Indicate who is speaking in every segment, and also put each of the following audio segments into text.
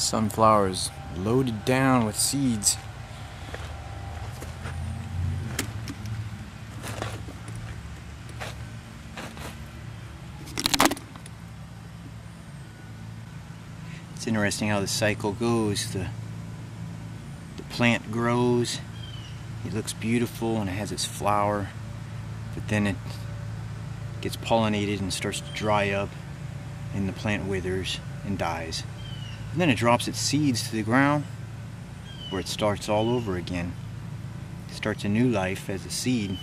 Speaker 1: Sunflowers loaded down with seeds. It's interesting how the cycle goes. The, the plant grows, it looks beautiful and it has its flower, but then it gets pollinated and starts to dry up and the plant withers and dies. And then it drops its seeds to the ground where it starts all over again. It starts a new life as a seed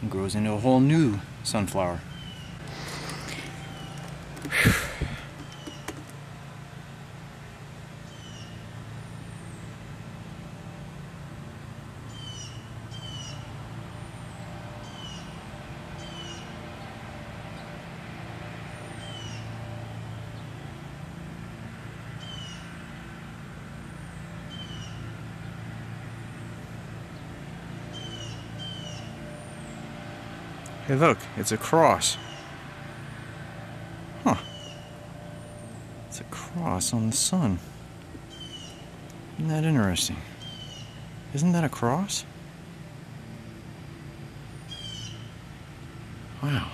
Speaker 1: and grows into a whole new sunflower. Hey look, it's a cross. Huh. It's a cross on the sun. Isn't that interesting? Isn't that a cross? Wow.